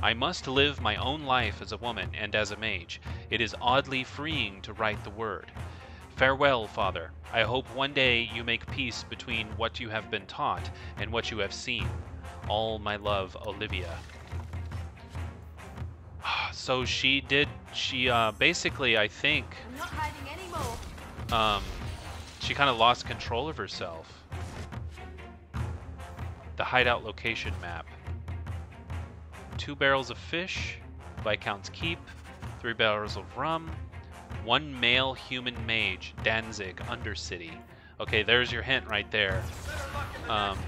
Speaker 1: I must live my own life as a woman and as a mage. It is oddly freeing to write the word. Farewell, Father. I hope one day you make peace between what you have been taught and what you have seen. All my love, Olivia. So she did, she uh, basically, I think,
Speaker 14: I'm not hiding anymore.
Speaker 1: um, she kind of lost control of herself. The hideout location map. Two barrels of fish, Viscount's Keep, three barrels of rum, one male human mage, Danzig, Undercity. Okay, there's your hint right there. Um,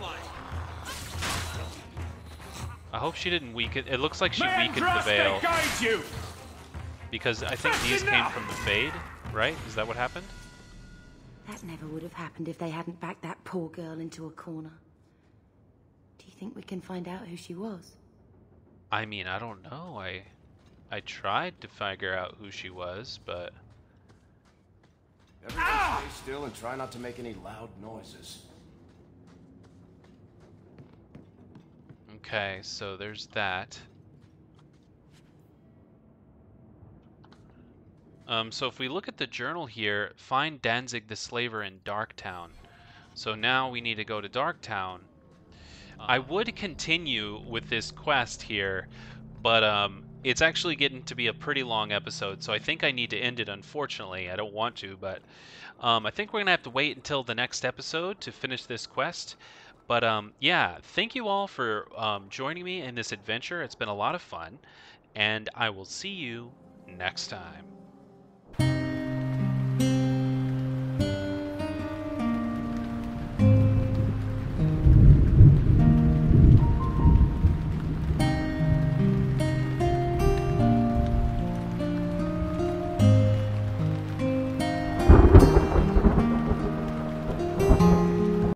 Speaker 1: I hope she didn't weaken. It looks like she weakened the veil
Speaker 9: you!
Speaker 1: because I think these came from the fade, right? Is that what happened?
Speaker 7: That never would have happened if they hadn't backed that poor girl into a corner. Do think we can find out who she was?
Speaker 1: I mean, I don't know. I I tried to figure out who she was, but
Speaker 4: Everyone stay still and try not to make any loud noises.
Speaker 1: okay, so there's that. Um, so if we look at the journal here, find Danzig the Slaver in Darktown. So now we need to go to Darktown. I would continue with this quest here, but um, it's actually getting to be a pretty long episode, so I think I need to end it, unfortunately. I don't want to, but um, I think we're going to have to wait until the next episode to finish this quest. But um, yeah, thank you all for um, joining me in this adventure. It's been a lot of fun, and I will see you next time.